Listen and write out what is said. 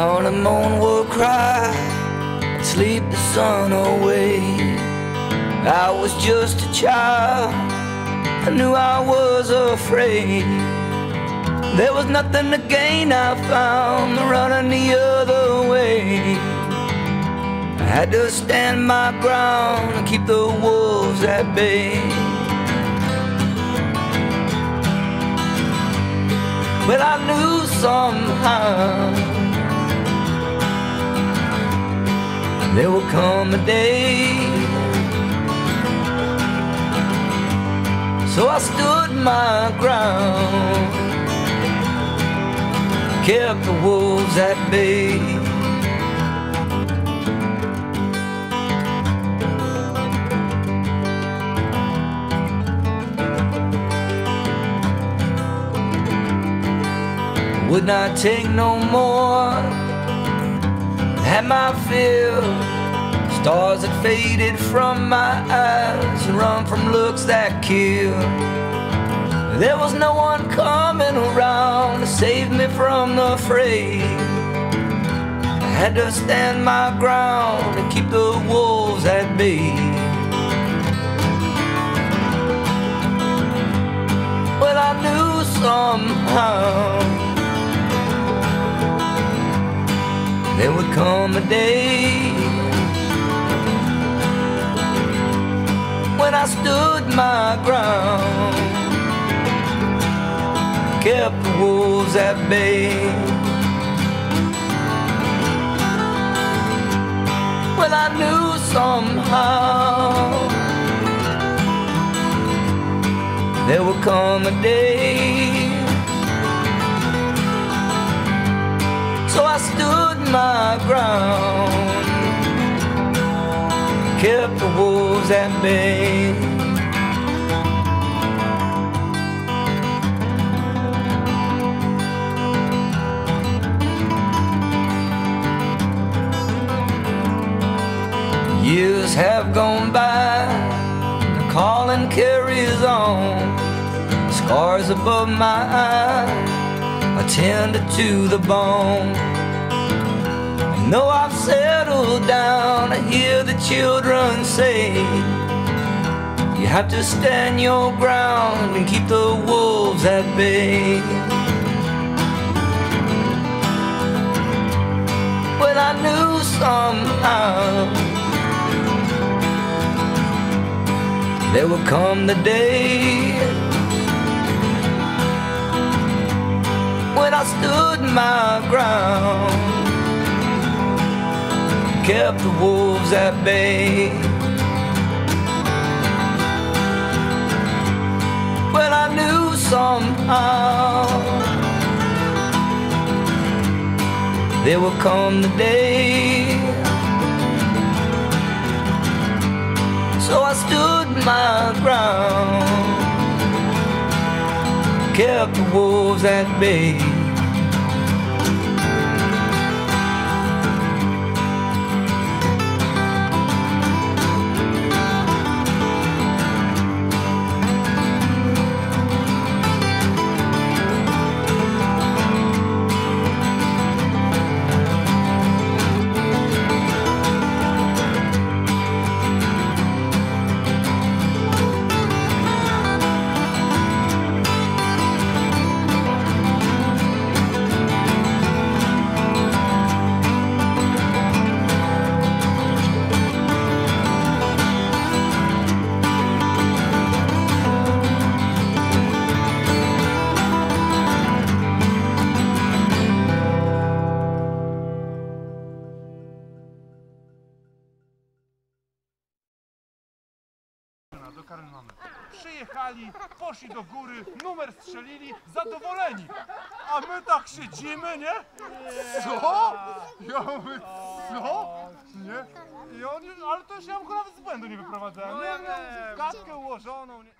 on a moon would cry, and sleep the sun away. I was just a child, I knew I was afraid. There was nothing to gain, I found running the other way. I had to stand my ground and keep the wolves at bay. But I knew somehow there will come a day. So I stood my ground, kept the wolves at bay. Would not take no more. Had my fill. Stars that faded from my eyes and run from looks that kill. There was no one coming around to save me from the fray. I had to stand my ground and keep the wolves at bay. Well, I knew somehow. There would come a day when I stood my ground, kept the wolves at bay. Well, I knew somehow there would come a day. So I stood my ground, kept the wolves at bay. Years have gone by, the calling carries on. Scars above my eyes are tender to the bone. And know I've settled down, I hear the children say, You have to stand your ground and keep the wolves at bay. Well, I knew somehow there would come the day when I stood my ground, kept the wolves at bay. Well, I knew somehow there would come the day. So I stood my ground, kept the wolves at bay. Do Karlmamy. Przyjechali, poszli do góry, numer strzelili, zadowoleni. A my tak siedzimy, nie? Co? Ja mówię, co? Nie? I oni, ale to już ja go nawet z błędu nie wyprowadzałem. No nie, ja gadkę ułożoną, nie?